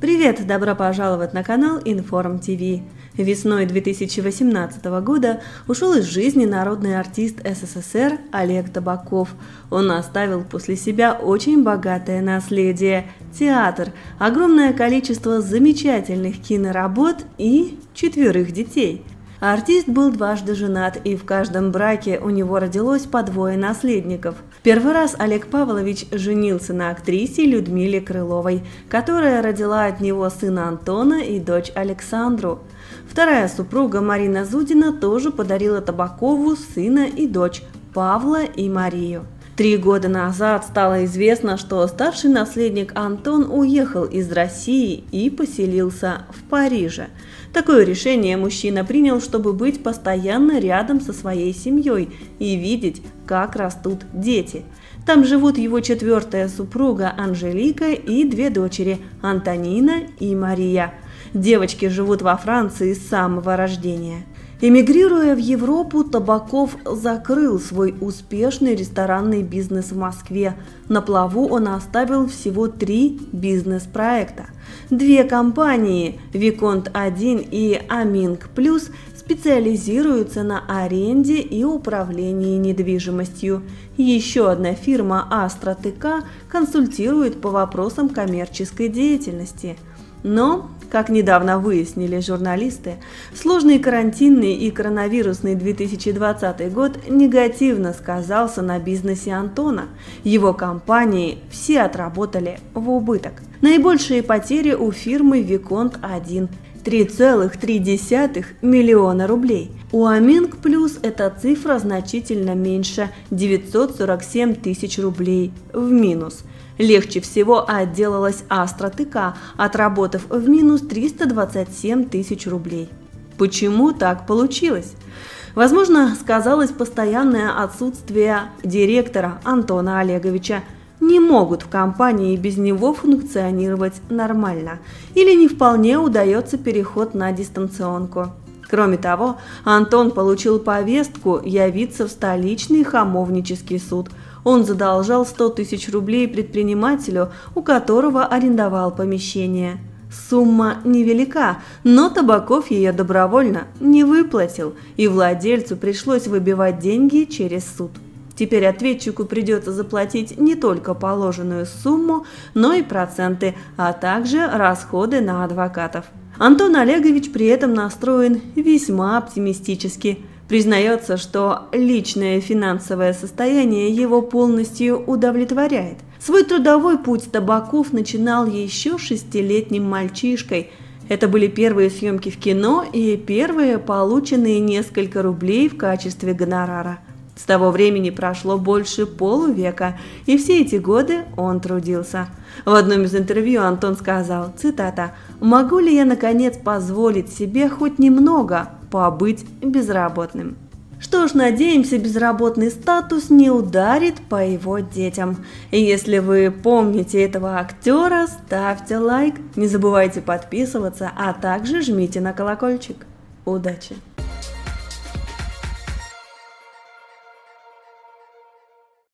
Привет! Добро пожаловать на канал Информ ТВ. Весной 2018 года ушел из жизни народный артист СССР Олег Табаков. Он оставил после себя очень богатое наследие – театр, огромное количество замечательных киноработ и четверых детей – Артист был дважды женат, и в каждом браке у него родилось по двое наследников. Первый раз Олег Павлович женился на актрисе Людмиле Крыловой, которая родила от него сына Антона и дочь Александру. Вторая супруга Марина Зудина тоже подарила Табакову сына и дочь Павла и Марию. Три года назад стало известно, что старший наследник Антон уехал из России и поселился в Париже. Такое решение мужчина принял, чтобы быть постоянно рядом со своей семьей и видеть, как растут дети. Там живут его четвертая супруга Анжелика и две дочери Антонина и Мария. Девочки живут во Франции с самого рождения. Эмигрируя в Европу, Табаков закрыл свой успешный ресторанный бизнес в Москве. На плаву он оставил всего три бизнес-проекта. Две компании «Виконт-1» и «Аминг Плюс» специализируются на аренде и управлении недвижимостью. Еще одна фирма «Астра ТК» консультирует по вопросам коммерческой деятельности. Но как недавно выяснили журналисты, сложный карантинный и коронавирусный 2020 год негативно сказался на бизнесе Антона. Его компании все отработали в убыток. Наибольшие потери у фирмы Виконт-1 3,3 миллиона рублей. У Аминг Плюс эта цифра значительно меньше – 947 тысяч рублей в минус – Легче всего отделалась Астра ТК, отработав в минус 327 тысяч рублей. Почему так получилось? Возможно, сказалось постоянное отсутствие директора Антона Олеговича. Не могут в компании без него функционировать нормально. Или не вполне удается переход на дистанционку. Кроме того, Антон получил повестку явиться в столичный хамовнический суд – он задолжал 100 тысяч рублей предпринимателю, у которого арендовал помещение. Сумма невелика, но Табаков ее добровольно не выплатил, и владельцу пришлось выбивать деньги через суд. Теперь ответчику придется заплатить не только положенную сумму, но и проценты, а также расходы на адвокатов. Антон Олегович при этом настроен весьма оптимистически – Признается, что личное финансовое состояние его полностью удовлетворяет. Свой трудовой путь Табаков начинал еще шестилетним мальчишкой. Это были первые съемки в кино и первые полученные несколько рублей в качестве гонорара. С того времени прошло больше полувека, и все эти годы он трудился. В одном из интервью Антон сказал, цитата, «Могу ли я, наконец, позволить себе хоть немного побыть безработным?» Что ж, надеемся, безработный статус не ударит по его детям. И если вы помните этого актера, ставьте лайк, не забывайте подписываться, а также жмите на колокольчик. Удачи!